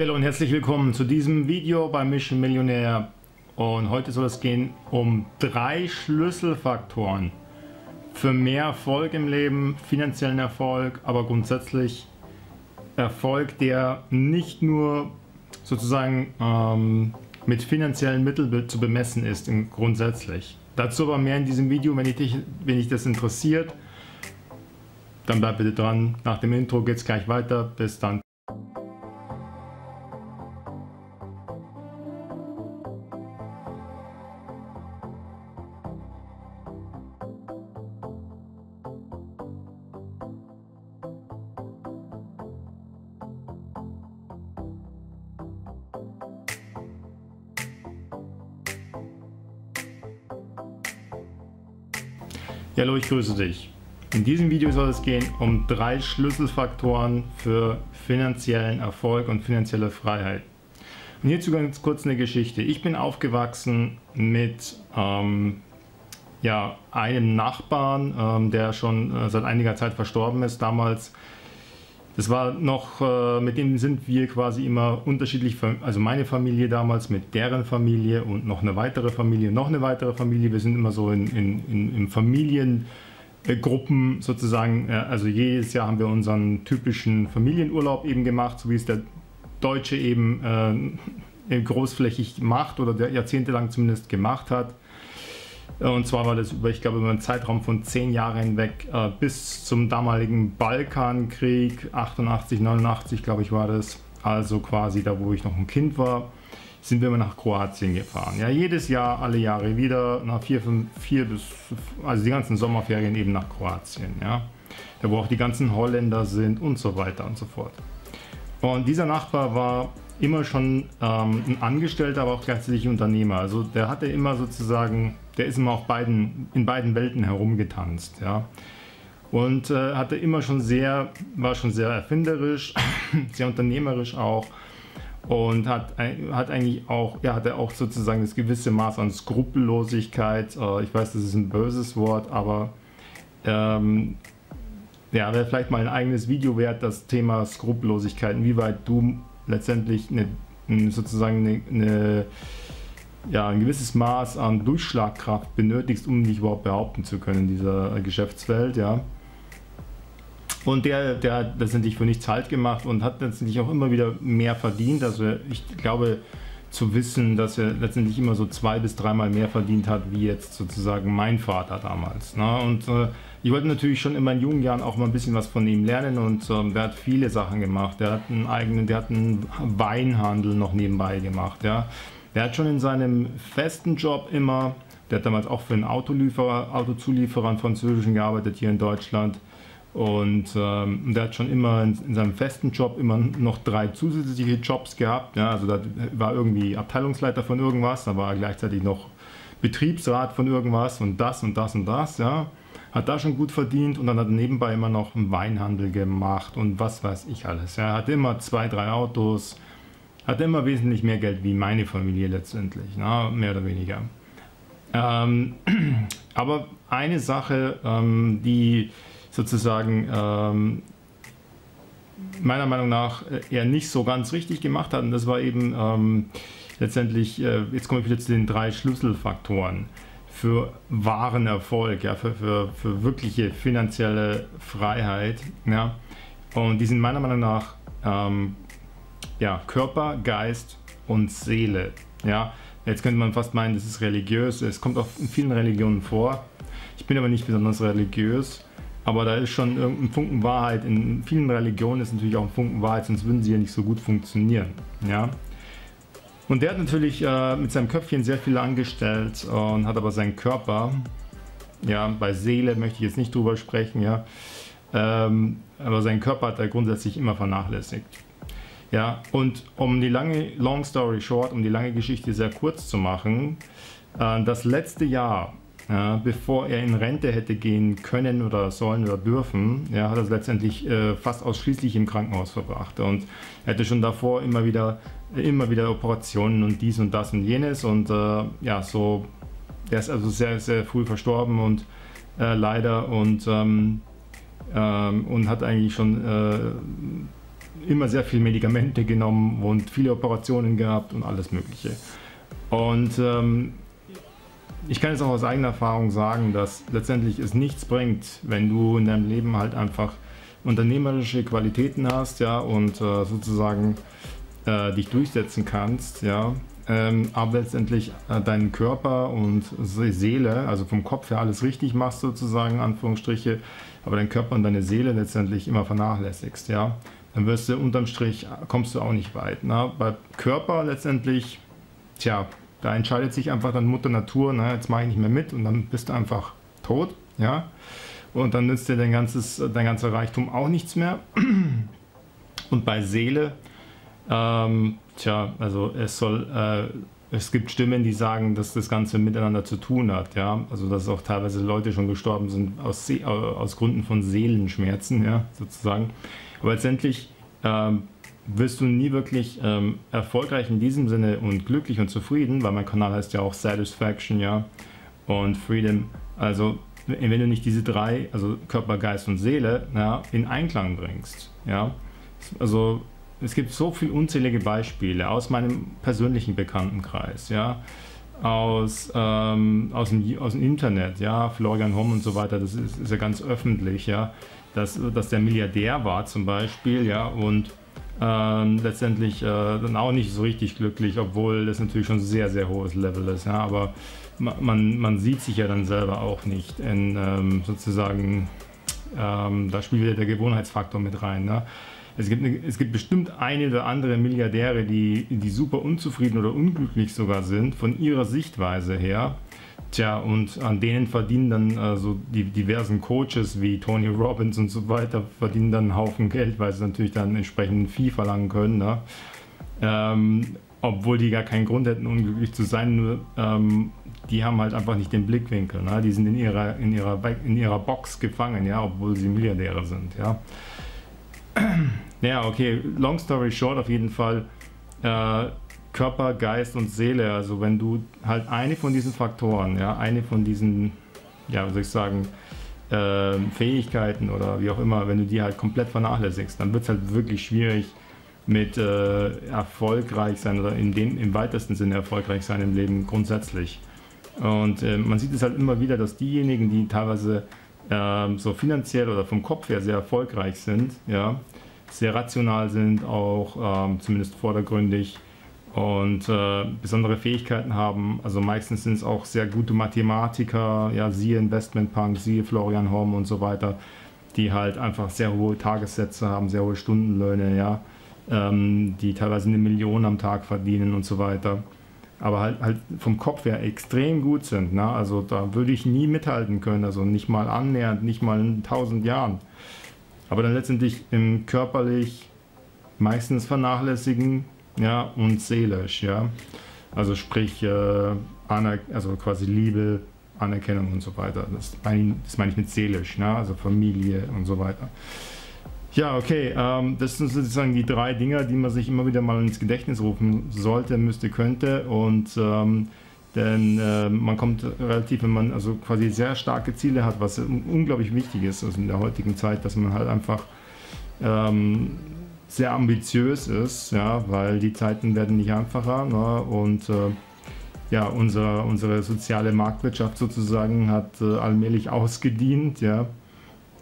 Hallo und herzlich willkommen zu diesem Video bei Mission Millionär. Und heute soll es gehen um drei Schlüsselfaktoren für mehr Erfolg im Leben, finanziellen Erfolg, aber grundsätzlich Erfolg, der nicht nur sozusagen ähm, mit finanziellen Mitteln zu bemessen ist, grundsätzlich. Dazu aber mehr in diesem Video, wenn, ich dich, wenn dich das interessiert, dann bleib bitte dran. Nach dem Intro geht es gleich weiter. Bis dann. Hallo, ich grüße dich. In diesem Video soll es gehen um drei Schlüsselfaktoren für finanziellen Erfolg und finanzielle Freiheit. Und hierzu ganz kurz eine Geschichte. Ich bin aufgewachsen mit ähm, ja, einem Nachbarn, ähm, der schon äh, seit einiger Zeit verstorben ist. Damals das war noch, äh, mit denen sind wir quasi immer unterschiedlich, also meine Familie damals mit deren Familie und noch eine weitere Familie, noch eine weitere Familie. Wir sind immer so in, in, in, in Familiengruppen sozusagen. Also jedes Jahr haben wir unseren typischen Familienurlaub eben gemacht, so wie es der Deutsche eben äh, großflächig macht oder der jahrzehntelang zumindest gemacht hat. Und zwar war das über, ich glaube, über einen Zeitraum von zehn Jahren hinweg äh, bis zum damaligen Balkankrieg, 88, 89, glaube ich, war das. Also quasi da, wo ich noch ein Kind war, sind wir immer nach Kroatien gefahren. Ja, jedes Jahr, alle Jahre wieder, nach vier, fünf, vier bis, also die ganzen Sommerferien eben nach Kroatien. Ja, da wo auch die ganzen Holländer sind und so weiter und so fort. Und dieser Nachbar war immer schon ähm, ein Angestellter, aber auch gleichzeitig Unternehmer. Also der hatte immer sozusagen, der ist immer auf beiden, in beiden Welten herumgetanzt, ja. Und äh, hatte immer schon sehr, war schon sehr erfinderisch, sehr unternehmerisch auch und hat, hat eigentlich auch, ja, hatte auch sozusagen das gewisse Maß an Skrupellosigkeit. Äh, ich weiß, das ist ein böses Wort, aber ähm, ja, wäre vielleicht mal ein eigenes Video wert, das Thema Skrupellosigkeit, inwieweit du letztendlich eine, sozusagen eine, eine, ja, ein gewisses Maß an Durchschlagkraft benötigst, um dich überhaupt behaupten zu können in dieser Geschäftswelt. Ja. Und der, der hat letztendlich für nichts halt gemacht und hat letztendlich auch immer wieder mehr verdient. Also ich glaube zu wissen, dass er letztendlich immer so zwei bis dreimal mehr verdient hat, wie jetzt sozusagen mein Vater damals. Ne? Und äh, ich wollte natürlich schon in meinen jungen Jahren auch mal ein bisschen was von ihm lernen und ähm, der hat viele Sachen gemacht. Der hat einen eigenen, der hat einen Weinhandel noch nebenbei gemacht. Ja. Der hat schon in seinem festen Job immer, der hat damals auch für einen Autolieferer, Autozulieferer, einen französischen gearbeitet hier in Deutschland. Und ähm, der hat schon immer in, in, seinem festen Job immer noch drei zusätzliche Jobs gehabt. Ja, also da war irgendwie Abteilungsleiter von irgendwas, da war er gleichzeitig noch Betriebsrat von irgendwas und das und das und das. Ja hat da schon gut verdient und dann hat er nebenbei immer noch einen Weinhandel gemacht und was weiß ich alles. Er hatte immer zwei, drei Autos, hatte immer wesentlich mehr Geld wie meine Familie letztendlich, na, mehr oder weniger. Ähm, aber eine Sache, ähm, die sozusagen ähm, meiner Meinung nach er nicht so ganz richtig gemacht hat, und das war eben ähm, letztendlich, äh, jetzt komme ich wieder zu den drei Schlüsselfaktoren für wahren Erfolg, ja, für, für, für wirkliche finanzielle Freiheit. Ja. Und die sind meiner Meinung nach ähm, ja, Körper, Geist und Seele. Ja. Jetzt könnte man fast meinen, das ist religiös. Es kommt auch in vielen Religionen vor. Ich bin aber nicht besonders religiös. Aber da ist schon ein Funken Wahrheit. In vielen Religionen ist natürlich auch ein Funken Wahrheit, sonst würden sie ja nicht so gut funktionieren. Ja? Und der hat natürlich äh, mit seinem Köpfchen sehr viel angestellt und hat aber seinen Körper, ja, bei Seele möchte ich jetzt nicht drüber sprechen, ja, ähm, aber seinen Körper hat er grundsätzlich immer vernachlässigt. Ja, und um die lange, long story short, um die lange Geschichte sehr kurz zu machen, äh, das letzte Jahr, ja, bevor er in Rente hätte gehen können oder sollen oder dürfen, ja, hat er es letztendlich äh, fast ausschließlich im Krankenhaus verbracht. Und er hatte schon davor immer wieder immer wieder Operationen und dies und das und jenes und äh, ja, so, der ist also sehr, sehr früh verstorben und äh, leider und, ähm, ähm, und hat eigentlich schon äh, immer sehr viel Medikamente genommen und viele Operationen gehabt und alles Mögliche. Und ähm, ich kann jetzt auch aus eigener Erfahrung sagen, dass letztendlich es nichts bringt, wenn du in deinem Leben halt einfach unternehmerische Qualitäten hast, ja, und äh, sozusagen äh, dich durchsetzen kannst, ja, ähm, aber letztendlich äh, deinen Körper und Seele, also vom Kopf her alles richtig machst sozusagen, Anführungsstriche, aber deinen Körper und deine Seele letztendlich immer vernachlässigst, ja, dann wirst du unterm Strich, kommst du auch nicht weit. Ne? Bei Körper letztendlich, tja, da entscheidet sich einfach dann Mutter Natur, na, jetzt mache ich nicht mehr mit und dann bist du einfach tot, ja. Und dann nützt dir dein, ganzes, dein ganzer Reichtum auch nichts mehr. Und bei Seele, ähm, tja, also es soll, äh, es gibt Stimmen, die sagen, dass das Ganze miteinander zu tun hat, ja. Also dass auch teilweise Leute schon gestorben sind aus, See aus Gründen von Seelenschmerzen, ja, sozusagen. Aber letztendlich ähm, wirst du nie wirklich ähm, erfolgreich in diesem Sinne und glücklich und zufrieden, weil mein Kanal heißt ja auch Satisfaction, ja, und Freedom. Also wenn du nicht diese drei, also Körper, Geist und Seele, ja, in Einklang bringst, ja. Also es gibt so viele unzählige Beispiele aus meinem persönlichen Bekanntenkreis, ja, aus, ähm, aus, dem, aus dem Internet, ja, Florian Homm und so weiter, das ist, ist ja ganz öffentlich, ja, dass, dass der Milliardär war zum Beispiel, ja, und ähm, letztendlich äh, dann auch nicht so richtig glücklich, obwohl das natürlich schon ein sehr, sehr hohes Level ist. Ja? Aber man, man sieht sich ja dann selber auch nicht. In, ähm, sozusagen, ähm, da spielt wieder der Gewohnheitsfaktor mit rein. Ne? Es, gibt eine, es gibt bestimmt eine oder andere Milliardäre, die, die super unzufrieden oder unglücklich sogar sind, von ihrer Sichtweise her. Tja, und an denen verdienen dann also die diversen Coaches wie Tony Robbins und so weiter, verdienen dann einen Haufen Geld, weil sie natürlich dann entsprechend Vieh verlangen können. Ne? Ähm, obwohl die gar keinen Grund hätten, unglücklich zu sein, nur ähm, die haben halt einfach nicht den Blickwinkel. Ne? Die sind in ihrer, in, ihrer, in ihrer Box gefangen, ja, obwohl sie Milliardäre sind. Ja, ja okay, long story short auf jeden Fall. Äh, Körper, Geist und Seele. Also wenn du halt eine von diesen Faktoren, ja, eine von diesen, ja, soll ich sagen, äh, Fähigkeiten oder wie auch immer, wenn du die halt komplett vernachlässigst, dann wird es halt wirklich schwierig mit äh, erfolgreich sein oder in dem, im weitesten Sinne erfolgreich sein im Leben grundsätzlich. Und äh, man sieht es halt immer wieder, dass diejenigen, die teilweise ähm, so finanziell oder vom Kopf her sehr erfolgreich sind, ja, sehr rational sind, auch ähm, zumindest vordergründig, und äh, besondere Fähigkeiten haben. Also meistens sind es auch sehr gute Mathematiker, ja, siehe Investmentpunk, siehe Florian Horm und so weiter, die halt einfach sehr hohe Tagessätze haben, sehr hohe Stundenlöhne, ja, ähm, die teilweise eine Million am Tag verdienen und so weiter. Aber halt, halt vom Kopf her extrem gut sind. Ne? Also da würde ich nie mithalten können, also nicht mal annähernd, nicht mal in tausend Jahren. Aber dann letztendlich im körperlich meistens vernachlässigen, ja, und seelisch, ja. Also sprich, äh, also quasi Liebe, Anerkennung und so weiter. Das meine ich, das ich mit seelisch, ne? also Familie und so weiter. Ja, okay, ähm, das sind sozusagen die drei Dinge, die man sich immer wieder mal ins Gedächtnis rufen sollte, müsste, könnte. Und ähm, denn äh, man kommt relativ, wenn man also quasi sehr starke Ziele hat, was unglaublich wichtig ist also in der heutigen Zeit, dass man halt einfach ähm, sehr ambitiös ist, ja, weil die Zeiten werden nicht einfacher ne, und äh, ja, unser, unsere soziale Marktwirtschaft sozusagen hat äh, allmählich ausgedient, ja.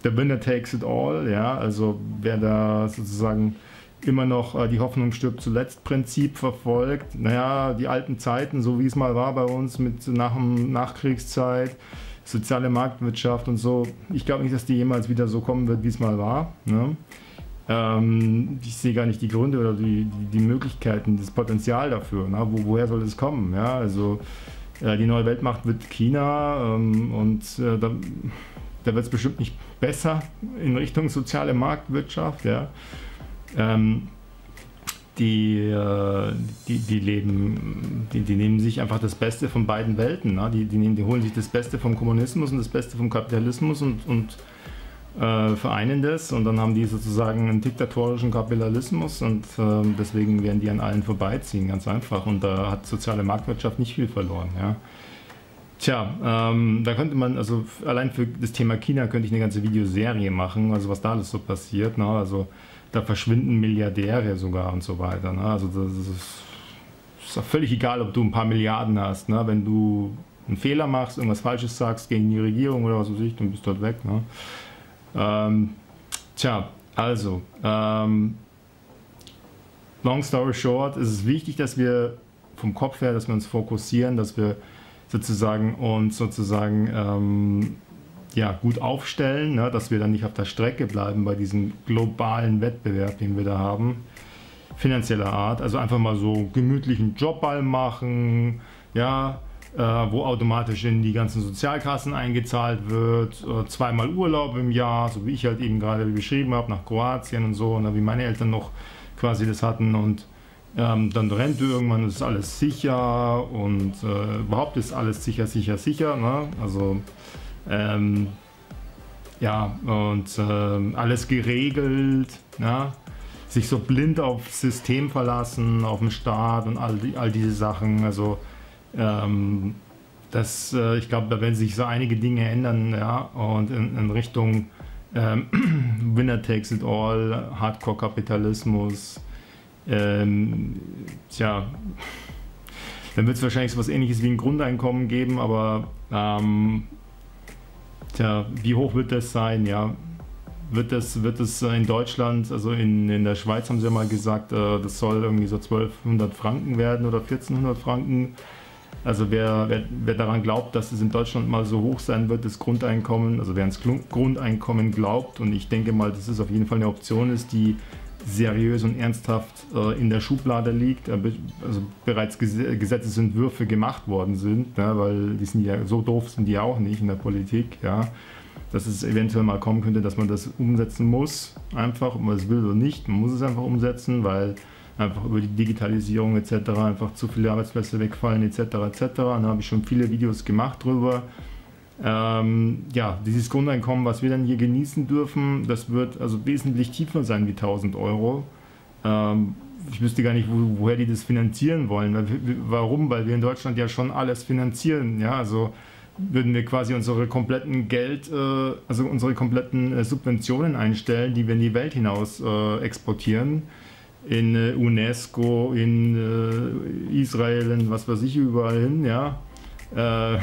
The winner takes it all, ja, also wer da sozusagen immer noch äh, die Hoffnung stirbt zuletzt Prinzip verfolgt, naja, die alten Zeiten, so wie es mal war bei uns mit nach dem Nachkriegszeit, soziale Marktwirtschaft und so, ich glaube nicht, dass die jemals wieder so kommen wird, wie es mal war. Ne? Ähm, ich sehe gar nicht die Gründe oder die, die, die Möglichkeiten, das Potenzial dafür. Ne? Wo, woher soll das kommen? Ja? Also äh, die neue Weltmacht wird China ähm, und äh, da, da wird es bestimmt nicht besser in Richtung soziale Marktwirtschaft. Ja? Ähm, die, äh, die, die leben, die, die, nehmen sich einfach das Beste von beiden Welten. Ne? Die, die, nehmen, die holen sich das Beste vom Kommunismus und das Beste vom Kapitalismus und, und äh, vereinen das und dann haben die sozusagen einen diktatorischen Kapitalismus und äh, deswegen werden die an allen vorbeiziehen, ganz einfach. Und da hat soziale Marktwirtschaft nicht viel verloren. Ja. Tja, ähm, da könnte man, also allein für das Thema China könnte ich eine ganze Videoserie machen, also was da alles so passiert. Ne? Also da verschwinden Milliardäre sogar und so weiter. Ne? Also das ist, ist völlig egal, ob du ein paar Milliarden hast. Ne? Wenn du einen Fehler machst, irgendwas Falsches sagst gegen die Regierung oder was weiß ich, dann bist du dort weg. Ne? Ähm, tja, also, ähm, long story short, ist es wichtig, dass wir vom Kopf her, dass wir uns fokussieren, dass wir sozusagen uns sozusagen ähm, ja, gut aufstellen, ne, dass wir dann nicht auf der Strecke bleiben bei diesem globalen Wettbewerb, den wir da haben, finanzieller Art. Also einfach mal so gemütlichen Jobball machen, ja, äh, wo automatisch in die ganzen Sozialkassen eingezahlt wird, äh, zweimal Urlaub im Jahr, so wie ich halt eben gerade beschrieben habe, nach Kroatien und so, ne, wie meine Eltern noch quasi das hatten und ähm, dann rennt irgendwann, ist alles sicher und äh, überhaupt ist alles sicher, sicher, sicher. Ne? Also ähm, ja, und äh, alles geregelt. Ja? Sich so blind aufs System verlassen, auf den Staat und all, die, all diese Sachen. Also ähm, das, äh, ich glaube, da werden sich so einige Dinge ändern, ja, und in, in Richtung ähm, Winner takes it all, Hardcore-Kapitalismus, ähm, tja, dann wird es wahrscheinlich so was ähnliches wie ein Grundeinkommen geben, aber ähm, tja, wie hoch wird das sein? Ja, wird das, wird das in Deutschland, also in, in der Schweiz haben sie ja mal gesagt, äh, das soll irgendwie so 1200 Franken werden oder 1400 Franken. Also wer, wer, wer, daran glaubt, dass es in Deutschland mal so hoch sein wird, das Grundeinkommen, also wer ans Grundeinkommen glaubt, und ich denke mal, dass es auf jeden Fall eine Option ist, die seriös und ernsthaft äh, in der Schublade liegt, äh, also bereits Ges Gesetzesentwürfe gemacht worden sind, ne, weil die sind ja so doof sind die ja auch nicht in der Politik, ja, dass es eventuell mal kommen könnte, dass man das umsetzen muss, einfach, ob man es will oder nicht, man muss es einfach umsetzen, weil einfach über die Digitalisierung etc. einfach zu viele Arbeitsplätze wegfallen etc. etc. Da habe ich schon viele Videos gemacht drüber. Ähm, ja, dieses Grundeinkommen, was wir dann hier genießen dürfen, das wird also wesentlich tiefer sein wie 1000 Euro. Ähm, ich wüsste gar nicht, wo, woher die das finanzieren wollen. Warum? Weil wir in Deutschland ja schon alles finanzieren. Ja, also würden wir quasi unsere kompletten Geld, äh, also unsere kompletten äh, Subventionen einstellen, die wir in die Welt hinaus äh, exportieren. In äh, UNESCO, in äh, Israel, in was weiß ich, überall hin, ja äh,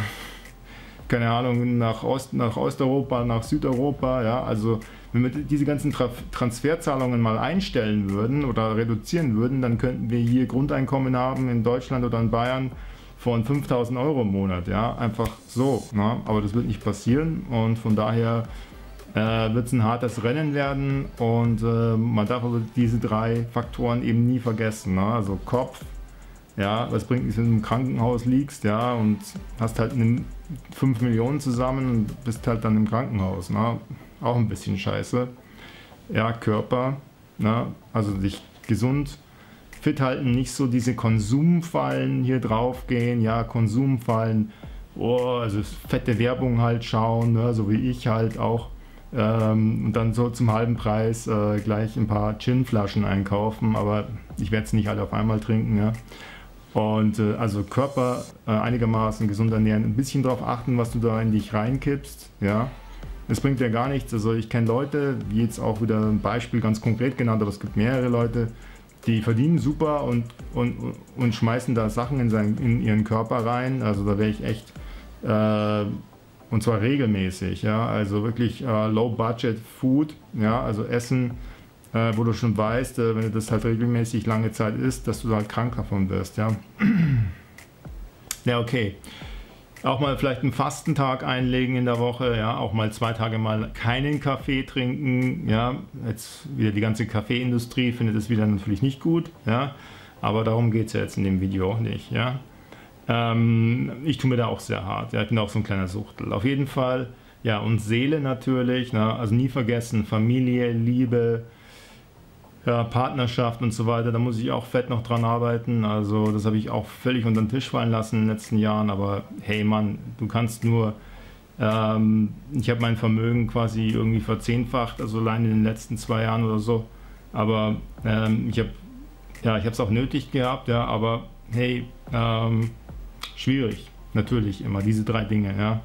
keine Ahnung, nach, Ost, nach Osteuropa, nach Südeuropa. Ja? Also wenn wir diese ganzen Tra Transferzahlungen mal einstellen würden oder reduzieren würden, dann könnten wir hier Grundeinkommen haben in Deutschland oder in Bayern von 5000 Euro im Monat. Ja? Einfach so. Ne? Aber das wird nicht passieren und von daher äh, wird es ein hartes Rennen werden und äh, man darf aber diese drei Faktoren eben nie vergessen. Ne? Also Kopf, ja, was bringt es, wenn du im Krankenhaus liegst, ja, und hast halt 5 Millionen zusammen und bist halt dann im Krankenhaus, ne? Auch ein bisschen scheiße. Ja, Körper, ne? Also dich gesund fit halten, nicht so diese Konsumfallen hier drauf gehen, ja, Konsumfallen, oh, also fette Werbung halt schauen, ne? so wie ich halt auch. Ähm, und dann so zum halben Preis äh, gleich ein paar Gin-Flaschen einkaufen, aber ich werde es nicht alle auf einmal trinken, ja. Und äh, also Körper äh, einigermaßen gesund ernähren, ein bisschen darauf achten, was du da in dich reinkippst. Ja, es bringt ja gar nichts. Also ich kenne Leute, wie jetzt auch wieder ein Beispiel ganz konkret genannt, aber es gibt mehrere Leute, die verdienen super und, und, und schmeißen da Sachen in, sein, in ihren Körper rein. Also da wäre ich echt, äh, und zwar regelmäßig, ja, also wirklich äh, Low-Budget-Food, ja, also Essen äh, wo du schon weißt, äh, wenn du das halt regelmäßig lange Zeit isst, dass du halt krank davon wirst, ja. ja, okay. Auch mal vielleicht einen Fastentag einlegen in der Woche, ja, auch mal zwei Tage mal keinen Kaffee trinken, ja. Jetzt wieder die ganze Kaffeeindustrie findet es wieder natürlich nicht gut, ja. Aber darum geht es ja jetzt in dem Video auch nicht, ja. Ähm, ich tue mir da auch sehr hart, ja. Ich bin auch so ein kleiner Suchtel. Auf jeden Fall, ja, und Seele natürlich, ne? also nie vergessen, Familie, Liebe, ja, Partnerschaft und so weiter, da muss ich auch fett noch dran arbeiten. Also das habe ich auch völlig unter den Tisch fallen lassen in den letzten Jahren. Aber hey Mann, du kannst nur, ähm, ich habe mein Vermögen quasi irgendwie verzehnfacht, also allein in den letzten zwei Jahren oder so. Aber ähm, ich habe ja, ich es auch nötig gehabt, ja, aber hey, ähm, schwierig, natürlich immer diese drei Dinge, ja.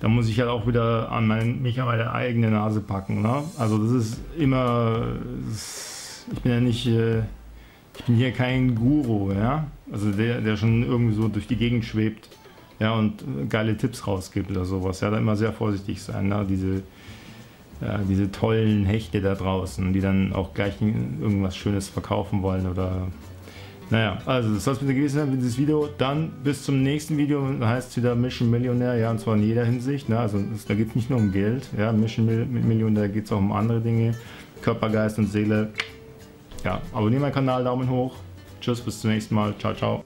da muss ich halt auch wieder an mein, mich an meine eigene Nase packen. Ne? Also das ist immer, das, ich bin ja nicht, äh, ich bin hier kein Guru, ja, also der, der schon irgendwie so durch die Gegend schwebt, ja, und geile Tipps rausgibt oder sowas. Ja, da immer sehr vorsichtig sein, ne? diese, ja, diese tollen Hechte da draußen, die dann auch gleich irgendwas Schönes verkaufen wollen oder naja, also das soll es bitte gewesen sein mit diesem Video. Dann bis zum nächsten Video, heißt es wieder Mission Millionär, ja, und zwar in jeder Hinsicht. Ne? Also es, da geht es nicht nur um Geld, ja, Mission Millionär geht es auch um andere Dinge, Körper, Geist und Seele. Ja, abonniere meinen Kanal, Daumen hoch. Tschüss, bis zum nächsten Mal. Ciao, ciao.